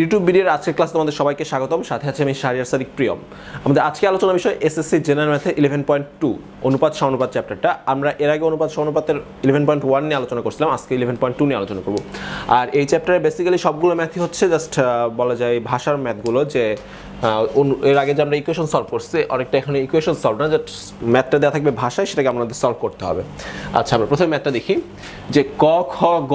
YouTube ভিডিওর আজকের class তোমাদের সবাইকে স্বাগতম। সাথে আছে আমি শারিয়ার সাদিক প্রিয়ম। আমাদের আজকে আলোচনা বিষয় এসএসসি জেনারেল ম্যাথে ইলেভেন পয়েন্ট টু অনুপাত সমানুপাত চ্যাপ্টারটা আমরা এর আগে অনুপাত সমানুপাতের ইলেভেন পয়েন্ট ওয়ান নিয়ে আলোচনা করছিলাম, আজকে ইলেভেন পয়েন্ট টু নিয়ে আলোচনা করব। আর এই চ্যাপ্টারে বেসিক্যালি সবগুলো ম্যাথই হচ্ছে জাস্ট বলা যায় ভাষার ম্যাথগুলো যে এর আগে যে আমরা ইকুয়েশন সলভ করছি, অনেকটা এখানে ইকুয়েশন সলভ না জাস্ট ম্যাথটা দেওয়া থাকবে ভাষায়, সেটাকে আমাদের সলভ করতে হবে। আচ্ছা আমরা প্রথমে ম্যাথটা দেখি। যে ক, খ, গ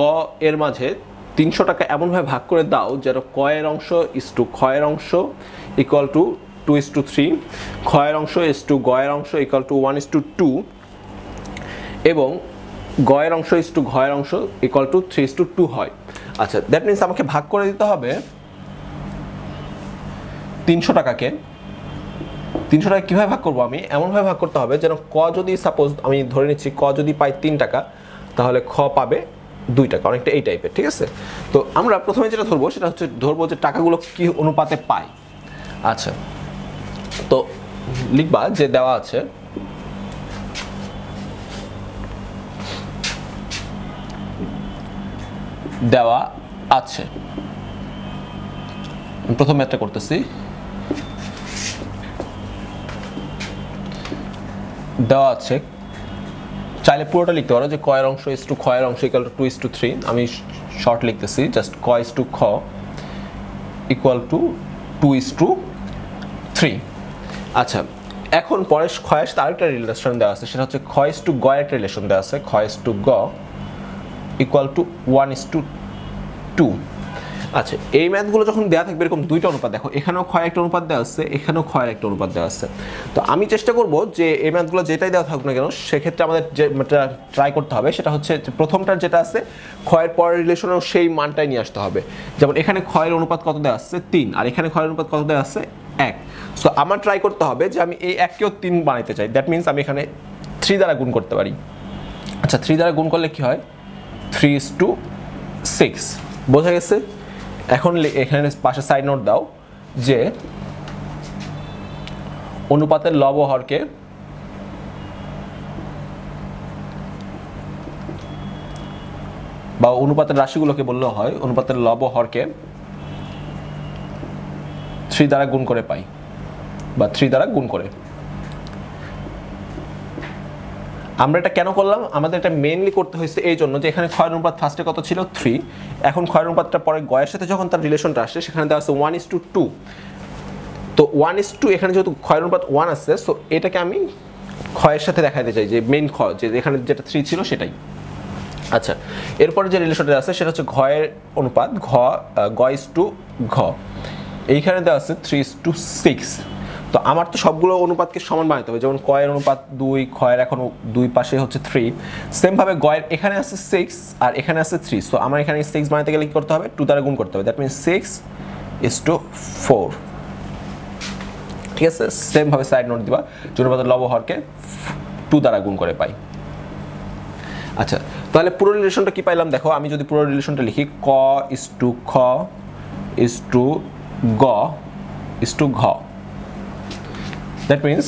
এর মাঝে তিনশো টাকা এমনভাবে ভাগ করে দাও যেন কয়ের অংশ ইস টু ক্ষয়ের অংশ equal to two is to three ক্ষয়ের অংশ ইস টু গয়ের অংশ equal to one is to two এবং গয়ের অংশ ইস টু ঘয়ের অংশ equal to three is to two হয়। আচ্ছা দ্যাট মিনস আমাকে ভাগ করে দিতে হবে তিনশো টাকাকে। তিনশো টাকা কীভাবে ভাগ করব আমি? এমনভাবে ভাগ করতে হবে যেন ক যদি সাপোজ আমি ধরে নিচ্ছি, ক যদি পাই তিন টাকা, তাহলে খ পাবে দুই টাকা অনেকটা এই টাইপের ঠিক আছে? তো আমরা প্রথমে যেটা ধরবো, সেটা হচ্ছে ধরবো যে টাকাগুলো কি অনুপাতে পাই। আচ্ছা তো লিখবা যে দেওয়া আছে দেওয়া আছে। প্রথম ম্যাথটা করতেছি। দেওয়া আছে চাইলে পুরোটা লিখতে পারো যে কয়ের অংশ ইস টু ক্ষয়ের অংশ equal to two is to three আমি শর্ট লিখতেছি জাস্ট ক ইস টু খ equal to two is to three আচ্ছা এখন পরে ক্ষয়ের তার একটা রিলেশন দেওয়া আছে, সেটা হচ্ছে ইস টু গ একটা রিলেশন দেওয়া আছে। ইস টু গ equal to one is to two আচ্ছা এই ম্যাথগুলো যখন দেওয়া থাকবে, এরকম দুইটা অনুপাত দেখো, এখানেও ক্ষয় একটা অনুপাত দেওয়া আছে, এখানেও ক্ষয়ের একটা অনুপাত দেওয়া আছে। তো আমি চেষ্টা করব যে এই ম্যাথগুলো যেটাই দেওয়া থাকুক না কেন, সেক্ষেত্রে আমাদের যে ট্রাই করতে হবে, সেটা হচ্ছে প্রথমটার যেটা আছে, ক্ষয়ের পরের রিলেশনেও সেই মানটাই নিয়ে আসতে হবে। যেমন এখানে ক্ষয়ের অনুপাত কত দেওয়া আছে? তিন, আর এখানে ক্ষয়ের অনুপাত কত দেওয়া আছে? এক। সো আমার ট্রাই করতে হবে যে আমি এই এককেও তিন বানাইতে চাই। দ্যাট মিনস আমি এখানে থ্রি দ্বারা গুণ করতে পারি। আচ্ছা থ্রি দ্বারা গুণ করলে কি হয়? থ্রি ইস টু সিক্স বোঝা গেছে? এখন এখানে পাশে সাইড নোট দাও যে অনুপাতের লব হরকে বা অনুপাতের রাশিগুলোকে বললেও হয়, অনুপাতের লব হরকে থ্রি দ্বারা গুণ করে পাই বা থ্রি দ্বারা গুণ করে। আমরা এটা কেন করলাম? আমাদের এটা মেইনলি করতে হয়েছে এই জন্য যে এখানে ক্ষয় অনুপাত ফার্স্টে কত ছিল? থ্রি এখন ক্ষয় অনুপাতটা পরে গয়ের সাথে যখন তার রিলেশনটা আসে, সেখানে দেওয়া আছে ওয়ান ইস টু টু তো ওয়ান ইস টু এখানে যেহেতু ক্ষয় অনুপাত ওয়ান আসছে সো এটাকে আমি ক্ষয়ের সাথে দেখাতে চাই, যে মেইন ক্ষয় যে এখানে যেটা থ্রি ছিল সেটাই। আচ্ছা এরপরে যে রিলেশনটা আছে, সেটা হচ্ছে ঘয়ের অনুপাত, ঘ গ ইস টু ঘ। এইখানে দেওয়া আছে থ্রি ইস টু সিক্স তো আমার তো সবগুলো অনুপাতকে সমান বানাতে হবে, যেমন কয়ের অনুপাত দুই, ক্ষয়ের এখন দুই পাশে হচ্ছে থ্রি সেমভাবে গয়ের এখানে আছে সিক্স আর এখানে আছে থ্রি সো আমার এখানে সিক্স বানাতে গেলে কি করতে হবে? টু দ্বারা গুণ করতে হবে। That means six is to four ঠিক আছে? সেমভাবে সাইড নোট দিবা জনপাতের লবহরকে টু দ্বারা গুণ করে পাই। আচ্ছা তাহলে পুরো রিলেশনটা কি পাইলাম? দেখো, আমি যদি পুরো রিলেশনটা লিখি, ক ইস টু খ ইস টু গ ইস টু ঘ। That means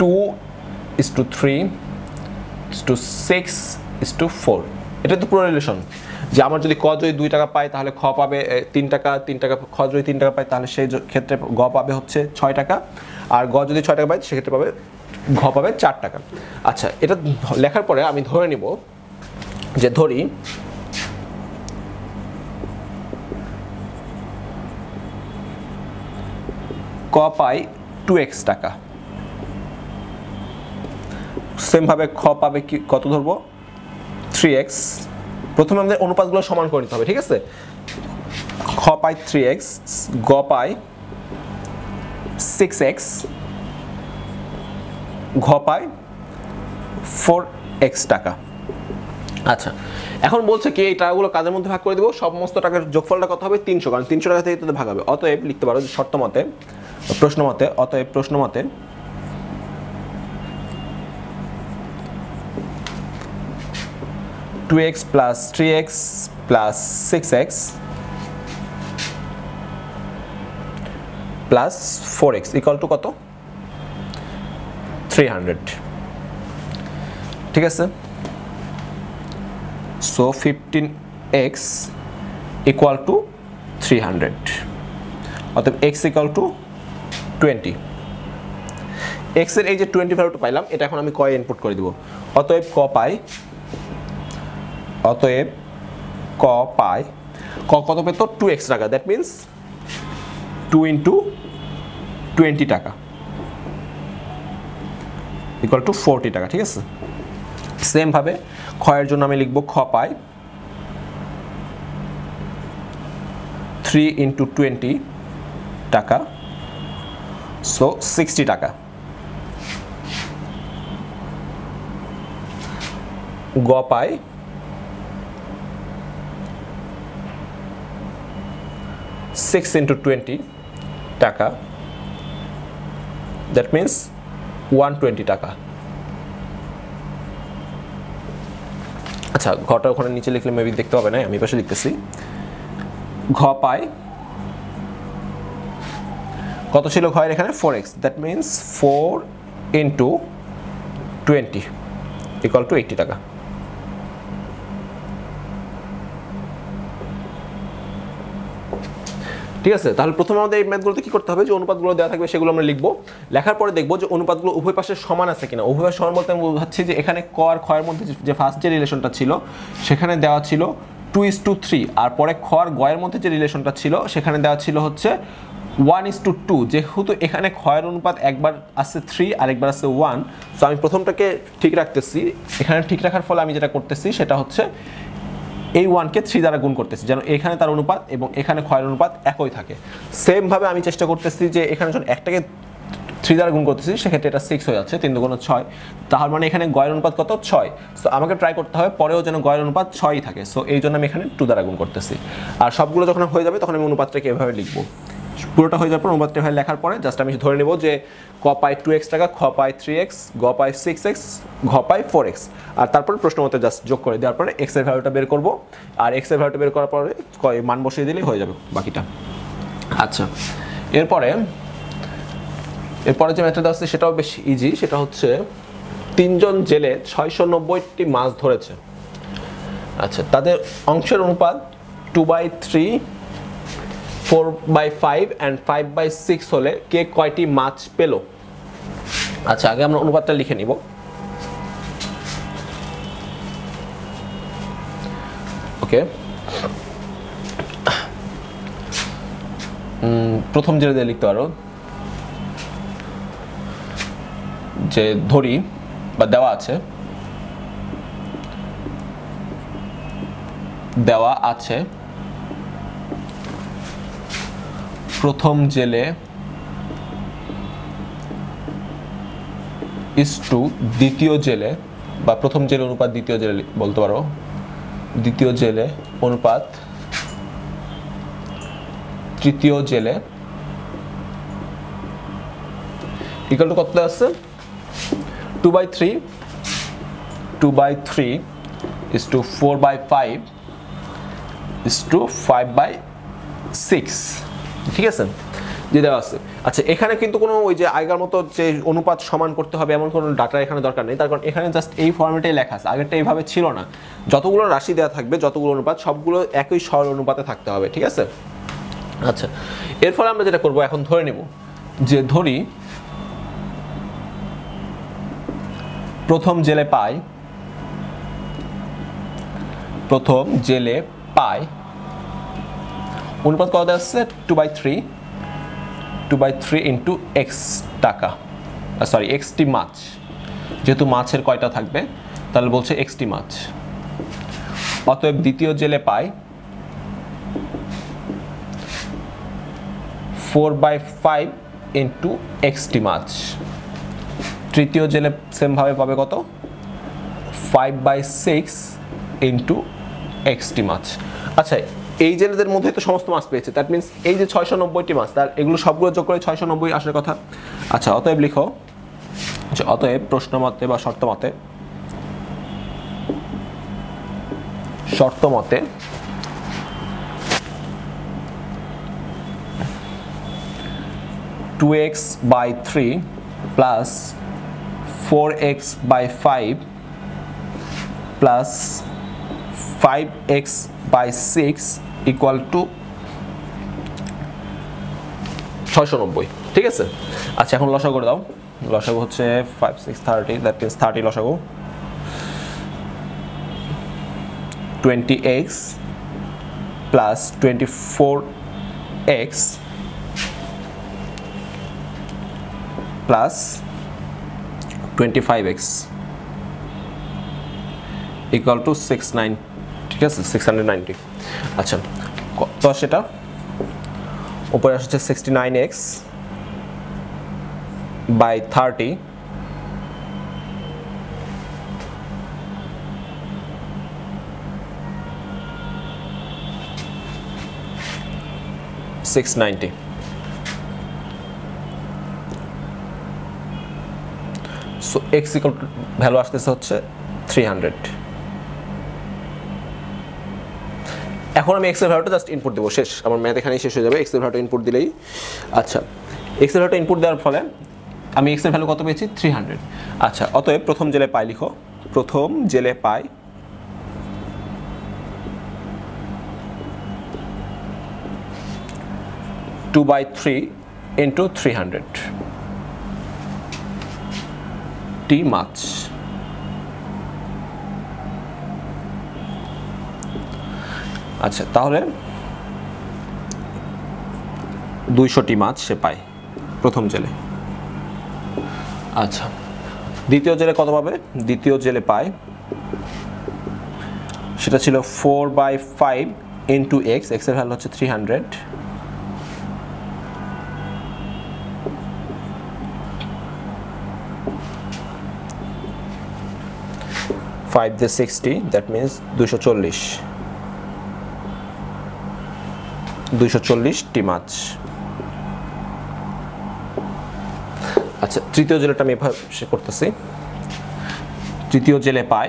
two is to three is to six is to four এটা তো পুরো রিলেশন যে আমার যদি ক যদি দুই টাকা পায়, তাহলে খ পাবে তিন টাকা তিন টাকা, খ যদি তিন টাকা পায়, তাহলে সেই ক্ষেত্রে গ পাবে হচ্ছে ছয় টাকা, আর গ যদি ছয় টাকা পায় সেক্ষেত্রে পাবে, ঘ পাবে চার টাকা। আচ্ছা এটা লেখার পরে আমি ধরে নিব যে ধরি, ক পাই টু এক্স টাকা। সেমভাবে খ পাবে কি, কত ধরবো? থ্রি এক্স প্রথমে আমাদের অনুপাতগুলো সমান করে নিতে হবে, ঠিক আছে? খ পাই থ্রি এক্স গ পাই সিক্স এক্স ঘ পাই ফোর এক্স টাকা। আচ্ছা এখন বলছে কি, এই টাকাগুলো কাদের মধ্যে ভাগ করে দেবো? সমস্ত টাকার যোগফলটা কত হবে? তিনশো, কারণ তিনশো টাকা থেকে তাদের ভাগ হবে। অতএব লিখতে পারো যে শর্ত মতে প্রশ্ন মতে অতএব প্রশ্ন মতে two x plus three x plus six x plus four x equal to কত? থ্রি হান্ড্রেড ঠিক আছে? So fifteen x equal to three hundred অতএব এক্স ইকাল টু টোয়েন্টি। এক্সের এই যে টোয়েন্টি ভ্যালুটা পাইলাম, এটা এখন আমি কয়ে ইনপুট করে দিব। অতএব ক পাই? অতএব ক পাই? ক কত পেত? টু এক্স টাকা। That means two into twenty টাকা। ইকুয়াল টু ফোরটি টাকা, ঠিক আছে? সেমভাবে ক্ষয়ের জন্য আমি লিখব খ পাই থ্রি ইন্টু টোয়েন্টি টাকা। সো সিক্সটি টাকা। গ পাই সিক্স ইন্টু টোয়েন্টি টাকা। দ্যাট মিন্স ওয়ান টোয়েন্টি টাকা। আচ্ছা ঘটা ওখানে নিচে লিখলে মেবি দেখতে হবে না, আমি পাশে লিখতেছি। ঘ পাই কত ছিল ঘয়ের এখানে? Four x that means four into twenty equal to eighty টাকা। ঠিক আছে, তাহলে প্রথমে আমাদের এই ম্যাথগুলোতে কী করতে হবে? যে অনুপাতগুলো দেওয়া থাকবে সেগুলো আমরা লিখব। লেখার পরে দেখব যে অনুপাতগুলো উভয় পাশে সমান আছে কিনা। উভয় পাশে সমান বলতে আমি বোঝাচ্ছি যে এখানে ক আর ক্ষয়ের মধ্যে যে ফার্স্ট যে রিলেশনটা ছিল, সেখানে দেওয়া ছিল টু ইস টু থ্রি আর পরে খ গয়ের মধ্যে যে রিলেশনটা ছিল, সেখানে দেওয়া ছিল হচ্ছে ওয়ান ইস টু টু যেহেতু এখানে ক্ষয়ের অনুপাত একবার আছে থ্রি আর একবার আছে ওয়ান সো আমি প্রথমটাকে ঠিক রাখতেছি। এখানে ঠিক রাখার ফলে আমি যেটা করতেছি, সেটা হচ্ছে এই ওয়ানকে থ্রি দ্বারা গুণ করতেছি, যেন এখানে তার অনুপাত এবং এখানে ক্ষয়ের অনুপাত একই থাকে। সেমভাবে আমি চেষ্টা করতেছি যে এখানে যখন একটাকে থ্রি দ্বারা গুণ করতেছি, সেক্ষেত্রে এটা সিক্স হয়ে যাচ্ছে, তিন দুগুণ ছয়। তার মানে এখানে গয়ের অনুপাত কত? ছয়। সো আমাকে ট্রাই করতে হবে, পরেও যেন গয়ের অনুপাত ছয়ই থাকে। সো এই জন্য আমি এখানে টু দ্বারা গুণ করতেছি। আর সবগুলো যখন হয়ে যাবে, তখন আমি অনুপাতটাকে এভাবে লিখব। পুরোটা হয়ে যাওয়ার পর অনুপাতটা এভাবে লেখার পরে জাস্ট আমি ধরে নেব যে ক পাই টু এক্স টাকা, খ পাই থ্রি এক্স গ পাই সিক্স এক্স ঘ পাই ফোর এক্স আর তারপরে প্রশ্ন মতো জাস্ট যোগ করে দেওয়ার পরে এক্সের ভ্যালুটা বের করব। আর এক্সের ভ্যালুটা বের করার পরে মান বসিয়ে দিলেই হয়ে যাবে বাকিটা। আচ্ছা এরপরে এরপরে যে ম্যাথটা আছে সেটাও বেশ ইজি সেটা হচ্ছে তিনজন জেলে ছয়শো নব্বইটি মাছ ধরেছে। আচ্ছা তাদের অংশের অনুপাত two by three four by five and five by six হলে কে কয়টি মাছ পেল? আচ্ছা আগে আমরা অনুপাতটা লিখে নিব। ওকে। প্রথম যেটা দিয়ে লিখতে পারো, যে ধরি বা দেওয়া আছে দেওয়া আছে প্রথম জেলে ইস টু দ্বিতীয় জেলে, বা প্রথম জেলে অনুপাত, দ্বিতীয় জেলে বলতে পারো। দ্বিতীয় জেলে অনুপাত, তৃতীয় জেলে ইকাল টু কত আসছে two by three two by three is to four by five is to five by six ঠিক আছে? যে দেওয়া আছে। আচ্ছা এখানে কিন্তু কোনো ওই যে আগের মতো যে অনুপাত সমান করতে হবে, এমন কোনো ডাটা এখানে দরকার নেই। তার কারণ এখানে জাস্ট এই ফর্মেটেই লেখা আছে। আগেরটা এইভাবে ছিল না। যতগুলো রাশি দেওয়া থাকবে, যতগুলো অনুপাত, সবগুলো একই সরল অনুপাতে থাকতে হবে, ঠিক আছে? আচ্ছা এর ফলে আমরা যেটা করব, এখন ধরে নেব যে ধরি, প্রথম জেলে পাই, প্রথম জেলে পাই অনুপাত কত আসছে two by three two by three into x টাকা। সরি এক্সটি মাছ। যেহেতু মাছের কয়টা থাকবে, তাহলে বলছে এক্সটি মাছ। অতএব দ্বিতীয় জেলে পাই ফোর বাই ফাইভ ইন্টু এক্সটি মাছ। তৃতীয় জেলে সেমভাবে পাবে কত? ফাইভ বাই সিক্স ইন্টু এক্সটি মাছ। আচ্ছা এই জেলেদের মধ্যে তো সমস্ত মাছ পেয়েছে। দ্যাট মিনস এই যে ছয়শো নব্বইটি মাছ, তার এগুলো সবগুলো যোগ করে ছয়শো নব্বই আসার কথা। আচ্ছা অতএব লিখো, যে অতএব প্রশ্ন মতে বা শর্ত মতে শর্ত মতে two x by three plus four x by five plus five x by six equal to ছয়শো নব্বই। ঠিক আছে? আচ্ছা এখন লসাগু করে দাও। লসাগু হচ্ছে five six thirty that means thirty লসাগু। Twenty x plus twenty four x plus twenty five x equal to six nine ঠিক আছে? সিক্স হান্ড্রেড নাইনটি আচ্ছা তো সেটা। উপরে আসছে sixty nine x by thirty six ninety so x value আসতেছে হচ্ছে থ্রি হান্ড্রেড এখন আমি এক্সেল ভ্যালুটা জাস্ট ইনপুট দেবো, শেষ। আমার ম্যাথ এখানেই শেষ হয়ে যাবে এক্সেল ভ্যালুটা ইনপুট দিলেই। আচ্ছা এক্সেল ভ্যালুটা ইনপুট দেওয়ার ফলে আমি এক্সেল ভ্যালু কত পেয়েছি? থ্রি হান্ড্রেড আচ্ছা অতএব প্রথম জেলে পাই লিখো। প্রথম জেলে পাই two by three into three hundred টি মাছ আচ্ছা তাহলে দুইশোটি মাছ সে পায় প্রথম জেলে। আচ্ছা দ্বিতীয় জেলে কত পাবে? দ্বিতীয় জেলে পায়, সেটা ছিল four by five into x এক্সের ভ্যালু হচ্ছে থ্রি হান্ড্রেড। ফাইভ দিয়ে সিক্সটি, দ্যাট মিনস দুশো চল্লিশ। দুইশো চল্লিশটি মাছ। আচ্ছা তৃতীয় জেলেটা আমি এভাবে করতেছি। তৃতীয় জেলে পাই।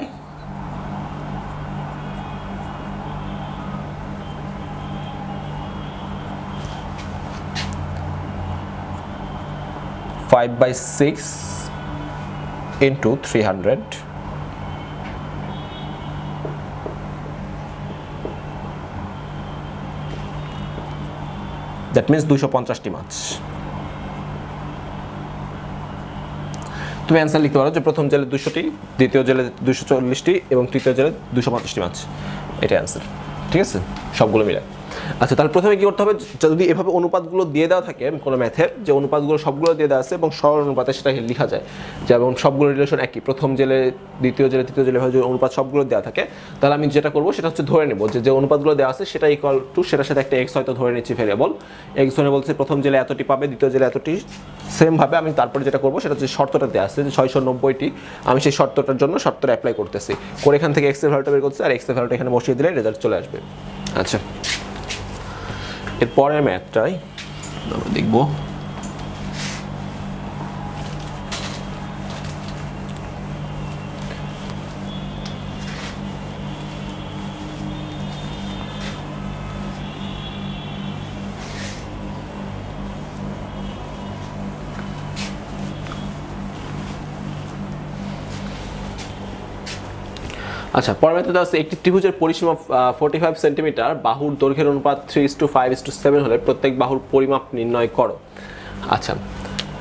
Five by six into three hundred that means দুশো পঞ্চাশটি মাছ। তুমি অ্যান্সার লিখতে পারো যে প্রথম জেলে দুশোটি দ্বিতীয় জেলে দুশো চল্লিশটি এবং তৃতীয় জেলে দুশো পঞ্চাশটি মাছ। এটা অ্যান্সার ঠিক আছে? সবগুলো মিলে। আচ্ছা তাহলে প্রথমে কি করতে হবে? যদি এভাবে অনুপাতগুলো দিয়ে দেওয়া থাকে, কোনো ম্যাথের যে অনুপাতগুলো সবগুলো দিয়ে দেওয়া আছে এবং সরল অনুপাতে সেটা লিখা যায়। যেমন সবগুলো রিলেশন একই। প্রথম জেলে, দ্বিতীয় জেলে, তৃতীয় জেলে যদি অনুপাত সবগুলো দেওয়া থাকে, তাহলে আমি যেটা করব সেটা হচ্ছে ধরে নেব যে যে অনুপাতগুলো দেওয়া আছে সেটা ইকুয়াল টু সেটার সাথে একটা এক্স হয়তো ধরে নিচ্ছি ভেরিয়েবল এক্স ধরে বলছে প্রথম জেলে এতটি পাবে, দ্বিতীয় জেলে এতটি সেমভাবে আমি তারপরে যেটা করব সেটা হচ্ছে শর্তটা দেওয়া আছে যে ছয়শো নব্বইটি। আমি সেই শর্তটার জন্য শর্তটা অ্যাপ্লাই করতেছি। করে এখান থেকে এক্সের ভ্যালুটা বের করছি আর এক্সের ভ্যালুটা এখানে বসিয়ে দিলে রেজাল্ট চলে আসবে। আচ্ছা। এর পরের ম্যাথটাই দেখব। আচ্ছা পরবর্তীতে আছে একটি ত্রিভুজের পরিসীমা ফোর্টি ফাইভ সেন্টিমিটার বাহুর দৈর্ঘ্যের অনুপাত three is to five is to seven হলে প্রত্যেক বাহুর পরিমাপ নির্ণয় করো। আচ্ছা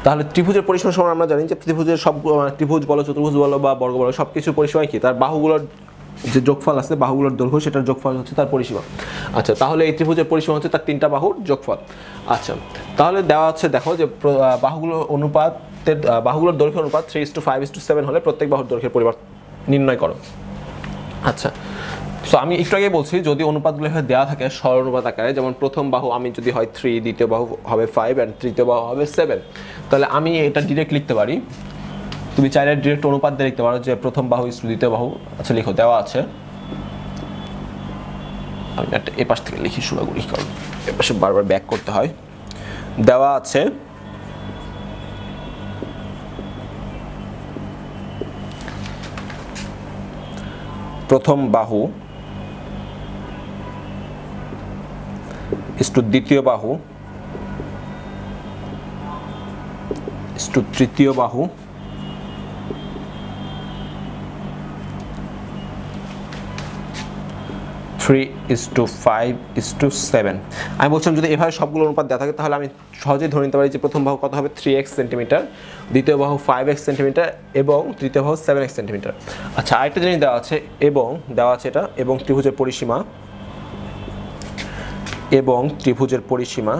তাহলে ত্রিভুজের পরিসীমা সময় আমরা জানি যে ত্রিভুজের সব ত্রিভুজ বলো, চতুর্ভুজ বলো বা বর্গ বলো সব কিছুর পরিসীমা কি? তার বাহুগুলোর যে যোগফল আছে, বাহুগুলোর দৈর্ঘ্য, সেটার যোগফল হচ্ছে তার পরিসীমা। আচ্ছা তাহলে এই ত্রিভুজের পরিসীমা হচ্ছে তার তিনটা বাহুর যোগফল। আচ্ছা তাহলে দেওয়া হচ্ছে, দেখো যে বাহুগুলোর অনুপাতের বাহুগুলোর দৈর্ঘ্য অনুপাত three is to five is to seven হলে প্রত্যেক বাহুর দৈর্ঘ্যের পরিমাপ নির্ণয় করো। আচ্ছা। সো আমি একটু আগে বলছি, যদি অনুপাতগুলো এভাবে দেওয়া থাকে সরল অনুপাত আকারে, যেমন প্রথম বাহু আমি যদি হয় থ্রি দ্বিতীয় বাহু হবে ফাইভ অ্যান্ড তৃতীয় বাহু হবে সেভেন তাহলে আমি এটা ডিরেক্ট লিখতে পারি। তুমি চাইলে ডিরেক্ট অনুপাত দিয়ে লিখতে পারো যে প্রথম বাহু ইস দ্বিতীয় বাহু। আচ্ছা লিখো, দেওয়া আছে। আমি একটা এ পাশ থেকে লিখি শুরু করি। কারণ এ পাশে বারবার ব্যাক করতে হয়। দেওয়া আছে। প্রথম বাহু ইস্টু দ্বিতীয় বাহু ইস্টু তৃতীয় বাহু three is to five is to seven আমি বলছিলাম যদি এভাবে সবগুলো অনুপাত দেওয়া থাকে, তাহলে আমি সহজেই ধরে নিতে পারি যে প্রথম বাহু কত হবে? থ্রি এক্স সেন্টিমিটার দ্বিতীয় বাহু ফাইভ এক্স সেন্টিমিটার এবং তৃতীয় বাহু সেভেন এক্স সেন্টিমিটার আচ্ছা আরেকটা জিনিস দেওয়া আছে, এবং দেওয়া আছে এটা, এবং ত্রিভুজের পরিসীমা, এবং ত্রিভুজের পরিসীমা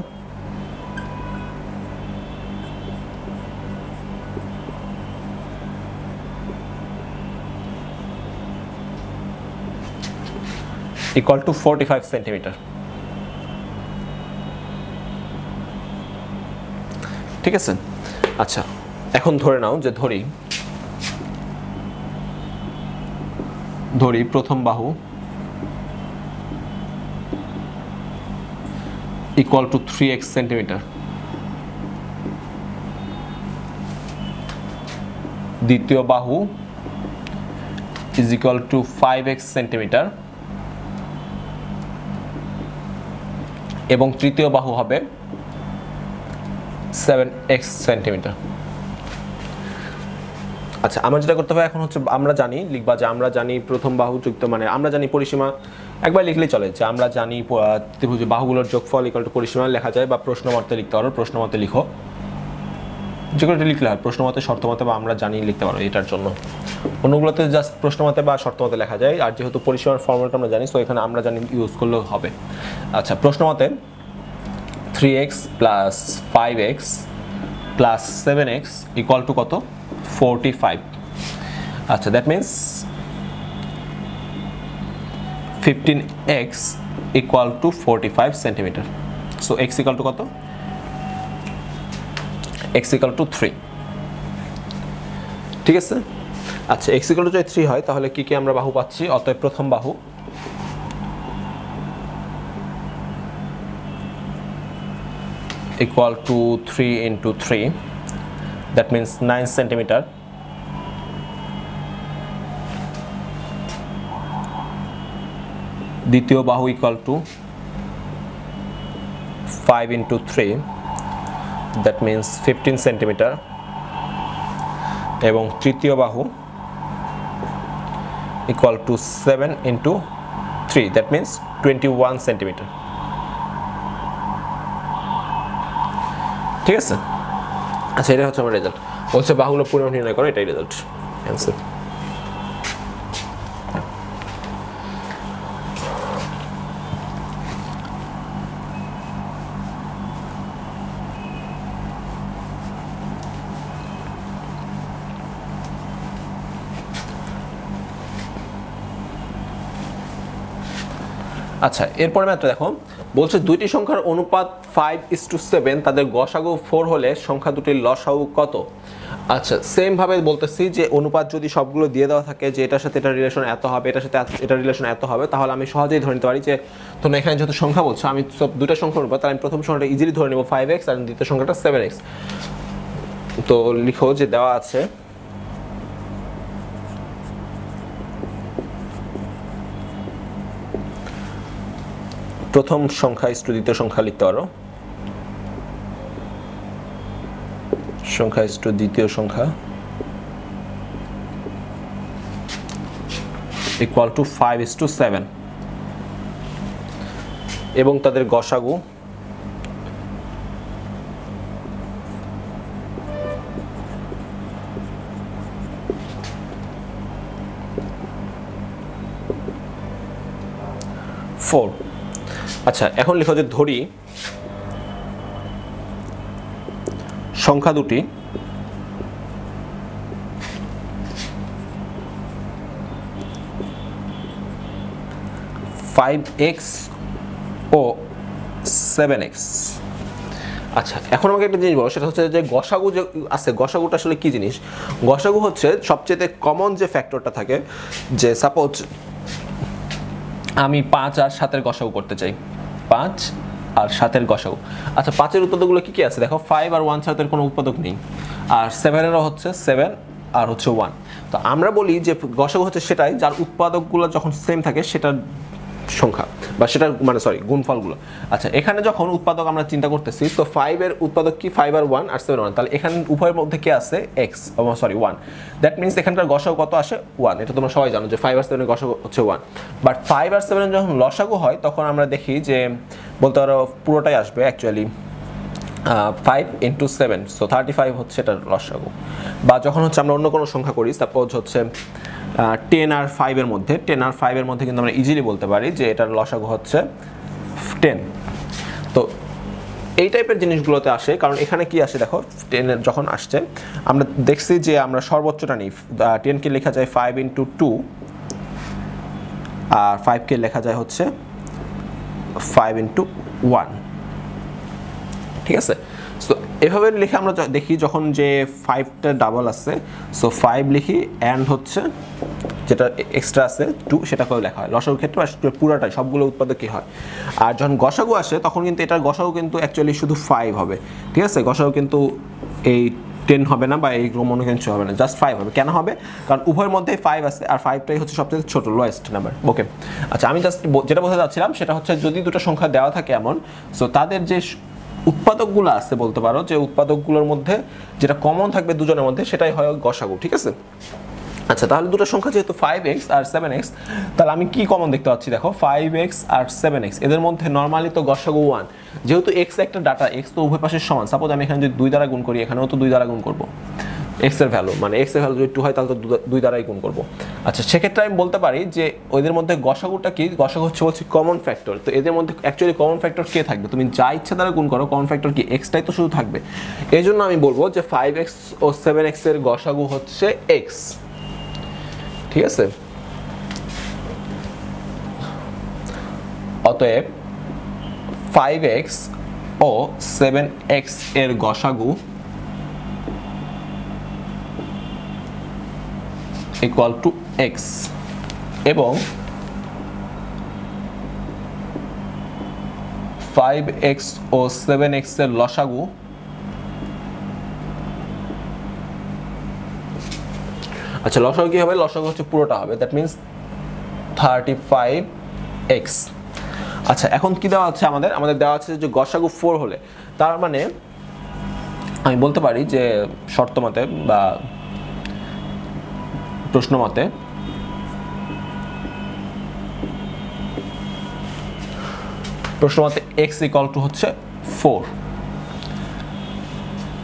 equal to 45 সেন্টিমিটার ঠিক আছে? আচ্ছা এখন ধরে নাও যে ধরি ধরি প্রথম বাহু equal to three x centimetre দ্বিতীয় বাহু is equal to five x centimetre এবং তৃতীয় বাহু হবে সেভেন এক্স সেন্টিমিটার আচ্ছা আমরা যেটা করতে হবে এখন হচ্ছে আমরা জানি, লিখবা যে আমরা জানি প্রথম বাহু যুক্ত মানে আমরা জানি পরিসীমা, একবার লিখলেই চলে, যে আমরা জানি বাহুগুলোর যোগফল ইকাল টু পরিসীমা লেখা যায় বা প্রশ্ন মতে লিখতে পারো প্রশ্ন মতে লিখো। যে লিখলে হয় প্রশ্ন মতে শর্ত মতে বা আমরা জানি লিখতে পারো এটার জন্য। অন্যগুলোতে জাস্ট প্রশ্ন মতে বা শর্ত মতে লেখা যায়, আর যেহেতু পরিষেবার ফর্মুলাটা আমরা জানি সো এখানে আমরা জানি ইউজ করলেও হবে। আচ্ছা প্রশ্ন মতে three x plus five x plus seven x equal to কত? ফোরটি ফাইভ আচ্ছা that means fifteen x equal to forty five centimetre so x equal to কত? এক্স ইকুয়াল টু থ্রি ঠিক আছে? আচ্ছা এক্স ইকুয়াল টু যদি three হয়, তাহলে কি কি আমরা বাহু পাচ্ছি? অতএব প্রথম বাহু equal to 3 into 3 that means 9 centimeter. দ্বিতীয় বাহু equal to 5 into 3 that means 15 centimetre এবং তৃতীয় বাহু equal to 7 into 3 that means 21 centimetre ঠিক আছে? আচ্ছা এটা হচ্ছে আমার রেজাল্ট বলছে বাহুগুলো পরিমাণ নির্ণয় করো, এটাই রেজাল্ট অ্যান্সার আচ্ছা এরপরে ম্যাথটা দেখো, বলছে দুইটি সংখ্যার অনুপাত ফাইভ ইস টু সেভেন তাদের গসাগু ফোর হলে সংখ্যা দুটির লসাগু কত? আচ্ছা সেমভাবে বলতেছি যে অনুপাত যদি সবগুলো দিয়ে দেওয়া থাকে যে এটার সাথে এটা রিলেশন এত হবে, এটার সাথে এটা রিলেশন এত হবে, তাহলে আমি সহজেই ধরে নিতে পারি যে তোমরা এখানে যেহেতু সংখ্যা বলছো, আমি সব দুটো সংখ্যা অনুপাত, তাহলে আমি প্রথম সংখ্যাটা ইজিলি ধরে নেব ফাইভ এক্স আর দ্বিতীয় সংখ্যাটা সেভেন এক্স তো লিখো যে দেওয়া আছে প্রথম সংখ্যা ইস্টু দ্বিতীয় সংখ্যা লিখতে পারো। সংখ্যা ইস্টু দ্বিতীয় সংখ্যা। Equal to five to seven এবং তাদের গসাগু আচ্ছা এখন লিখো যে ধরি। সংখ্যা দুটি। ফাইভ এক্স ও সেভেন এক্স আচ্ছা এখন আমাকে একটা জিনিস বলো, সেটা হচ্ছে যে গসাগু যে আছে, গসাগুটা আসলে কি জিনিস? গসাগু হচ্ছে সবচেয়ে কমন যে ফ্যাক্টরটা থাকে, যে সাপোজ আমি পাঁচ আর সাতের গসাও করতে চাই। পাঁচ আর সাতের গসাও আচ্ছা পাঁচের উৎপাদকগুলো কী কী আছে? দেখো ফাইভ আর ওয়ান সাতের কোনো উৎপাদক নেই। আর সেভেনেরও হচ্ছে সেভেন আর হচ্ছে ওয়ান তো আমরা বলি যে গসাগু হচ্ছে সেটাই, যার উৎপাদকগুলো যখন সেম থাকে, সেটার সংখ্যা বা সেটা মানে সরি গুণফলগুলো। আচ্ছা এখানে যখন উৎপাদক আমরা চিন্তা করতেছি, তো ফাইভের উৎপাদক কি ফাইভ আর ওয়ান আর সেভেন ওয়ান তাহলে এখানে উভয়ের মধ্যে কে আছে? X sorry one that means এখানকার গসাগু কত আসে? ওয়ান এটা তোমরা সবাই জানো যে ফাইভ আর সেভেনের গসাগু হচ্ছে ওয়ান বাট ফাইভ আর সেভেনের যখন লসাগু হয়, তখন আমরা দেখি যে, বলতে পারো পুরোটাই আসবে actually five into seven so thirty five হচ্ছে এটার লসাগু। বা যখন হচ্ছে আমরা অন্য কোনো সংখ্যা করি সাপোজ হচ্ছে টেন আর ফাইভের মধ্যে, টেন আর ফাইভের মধ্যে কিন্তু আমরা ইজিলি বলতে পারি যে এটার লসাগু হচ্ছে টেন তো এই টাইপের জিনিসগুলোতে আসে, কারণ এখানে কি আসে দেখো টেনের যখন আসছে, আমরা দেখছি যে আমরা সর্বোচ্চটা নিই টেনকে লেখা যায় ফাইভ ইন্টু টু আর ফাইভকে লেখা যায় হচ্ছে ফাইভ ইন্টু ওয়ান ঠিক আছে? সো এভাবে লিখে আমরা দেখি যখন যে ফাইভটা ডাবল আছে সো ফাইভ লিখি অ্যান্ড হচ্ছে যেটা এক্সট্রা আছে টু সেটা করে লেখা হয়। লসাগুর ক্ষেত্রে পুরাটাই, সবগুলো উৎপাদক কি হয়? আর যখন গসাগু আসে, তখন কিন্তু এটার গসাগু কিন্তু অ্যাকচুয়ালি শুধু ফাইভ হবে। ঠিক আছে? গসাগু কিন্তু এই টেন হবে না বা এই মনে কিছু হবে না জাস্ট ফাইভ হবে। কেন হবে? কারণ উভয়ের মধ্যেই ফাইভ আছে, আর ফাইভটাই হচ্ছে সবচেয়ে ছোট লোয়েস্ট নাম্বার ওকে আচ্ছা আমি জাস্ট যেটা বোঝাতে চাচ্ছিলাম সেটা হচ্ছে যদি দুটো সংখ্যা দেওয়া থাকে এমন সো তাদের যে উৎপাদকগুলো আছে বলতে পারো, যে উৎপাদকগুলোর মধ্যে যেটা কমন থাকবে দুজনের মধ্যে, সেটাই হয় গসাগু, ঠিক আছে? আচ্ছা তাহলে দুটো সংখ্যা যেহেতু ফাইভ এক্স আর সেভেন এক্স তাহলে আমি কি কমন দেখতে পাচ্ছি? দেখো ফাইভ এক্স আর সেভেন এক্স এদের মধ্যে নর্মালি তো গসাগু ওয়ান যেহেতু এক্স একটা ডাটা এক্স তো উভয় পাশের সমান। সাপোজ আমি এখানে যদি দুই দ্বারা গুণ করি, এখানেও তো দুই দ্বারা গুণ করব। এক্সের ভ্যালু মানে এক্সের ভ্যালু যদি টু হয়, তাহলে তো দুই দ্বারাই গুণ করব। আচ্ছা সেক্ষেত্রে আমি বলতে পারি যে ওদের মধ্যে গসাগুটা কি? গসাগু হচ্ছে বলছি কমন ফ্যাক্টর তো এদের মধ্যে অ্যাকচুয়ালি কমন ফ্যাক্টর কে থাকবে? তুমি যা ইচ্ছা দ্বারা গুণ করো কমন ফ্যাক্টর কি? এক্সটাই তো শুধু থাকবে। এই জন্য আমি বলব যে ফাইভ এক্স ও সেভেন এক্সের গসাগু হচ্ছে এক্স ঠিক আছে? অতএব ফাইভ এক্স ও সেভেন এক্সের গসাগু ইকুয়াল টু এক্স এবং ফাইভ এক্স ও সেভেন এক্সের লসাগু আচ্ছা লসাগু কি হবে? লসাগু হচ্ছে পুরোটা হবে। That means thirty five x আচ্ছা এখন কি দেওয়া আছে আমাদের? আমাদের দেওয়া আছে যে গসাগু ফোর হলে। তার মানে আমি বলতে পারি যে শর্ত মতে বা প্রশ্ন মতে প্রশ্ন মতে এক্স ইকাল টু হচ্ছে ফোর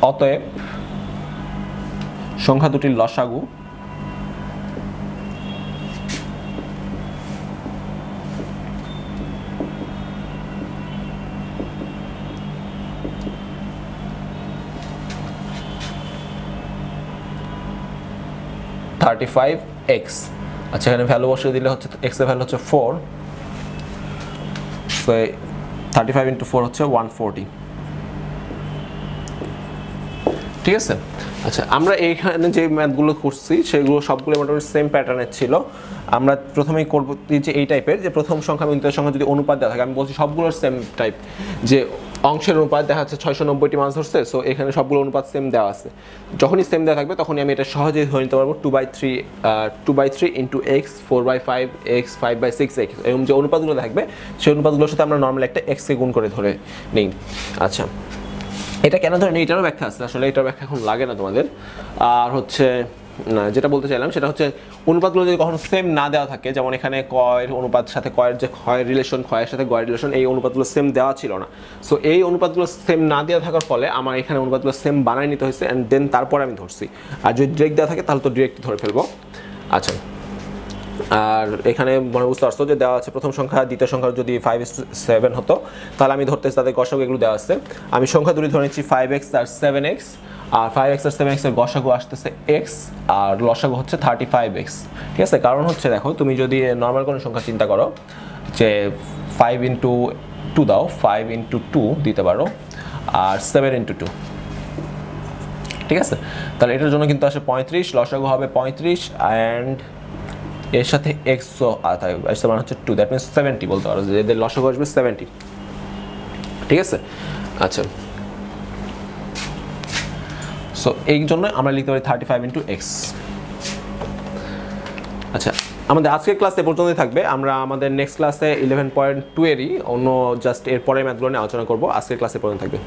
অতএব সংখ্যা দুটির লসাগু থার্টি ফাইভ এক্স আচ্ছা এখানে ভ্যালু বসিয়ে দিলে হচ্ছে এক্সের ভ্যালু হচ্ছে four so thirty five into four হচ্ছে ওয়ান ফোরটি ঠিক আছে? আচ্ছা আমরা এইখানে যে ম্যাথগুলো করছি, সেগুলো সবগুলো মোটামুটি সেম প্যাটার্নের ছিল। আমরা প্রথমেই করব যে এই টাইপের যে প্রথম সংখ্যা মিনিটের সংখ্যা যদি অনুপাত দেওয়া থাকে, আমি বলছি সবগুলোর সেম টাইপ যে অংশের অনুপাত দেখা যাচ্ছে ছয়শো নব্বইটি মাছ ধরছে সো এখানে সবগুলো অনুপাত সেম দেওয়া আছে। যখনই সেম দেওয়া থাকবে, তখনই আমি এটা সহজেই ধরে নিতে পারব two by three two by three into x four by five x five by six x এরকম যে অনুপাতগুলো থাকবে, সেই অনুপাতগুলোর সাথে আমরা নর্মাল একটা এক্সকে গুণ করে ধরে নিই। আচ্ছা এটা কেন ধরেন এটারও ব্যাখ্যা আছে, আসলে এটার ব্যাখ্যা এখন লাগে না তোমাদের। আর হচ্ছে যেটা বলতে চাইলাম সেটা হচ্ছে অনুপাতগুলো যদি কখনো সেম না দেওয়া থাকে, যেমন এখানে কয়ের অনুপাত সাথে কয়ের যে ক্ষয়ের রিলেশন ক্ষয়ের সাথে গয়ের রিলেশন এই অনুপাতগুলো সেম দেওয়া ছিল না। সো এই অনুপাতগুলো সেম না দেওয়া থাকার ফলে আমার এখানে অনুপাতগুলো সেম বানায় নিতে হয়েছে অ্যান্ড দেন তারপরে আমি ধরছি। আর যদি ডিরেক্ট দেওয়া থাকে, তাহলে তো ডিরেক্ট ধরে ফেলব। আচ্ছা। আর এখানে মনে বুঝতে পারছ যে দেওয়া আছে প্রথম সংখ্যা, দ্বিতীয় সংখ্যা যদি ফাইভ সেভেন হতো, তাহলে আমি ধরতেছি তাদের গসাগু এগুলো দেওয়া আছে। আমি সংখ্যা দুটি ধরে নিচ্ছি ফাইভ এক্স আর সেভেন এক্স আর ফাইভ এক্স আর সেভেন এক্সের গসাগু আসতেছে এক্স আর লসাগু হচ্ছে থার্টি ফাইভ এক্স ঠিক আছে? কারণ হচ্ছে দেখো, তুমি যদি নর্মাল কোনো সংখ্যা চিন্তা করো, যে ফাইভ ইন্টু টু দাও ফাইভ ইন্টু টু দিতে পারো, আর সেভেন ইন্টু টু ঠিক আছে? তাহলে এটার জন্য কিন্তু আসে পঁয়ত্রিশ, লসাগু হবে পঁয়ত্রিশ অ্যান্ড এর সাথে থাকবে। এর মানে হচ্ছে টু দ্যাট মিনস সেভেন্টি বলতে পারো। যে এদের লসাগু আসবে সেভেন্টি ঠিক আছে? আচ্ছা। সো এই জন্য আমরা লিখতে পারি থার্টি ফাইভ ইন্টু এক্স আচ্ছা আমাদের আজকের ক্লাস এ পর্যন্তই থাকবে। আমরা আমাদের নেক্সট ক্লাসে ইলেভেন পয়েন্ট টু এরই অন্য জাস্ট এর পরের ম্যাথগুলো নিয়ে আলোচনা করব। আজকের ক্লাসে পর্যন্ত থাকবে।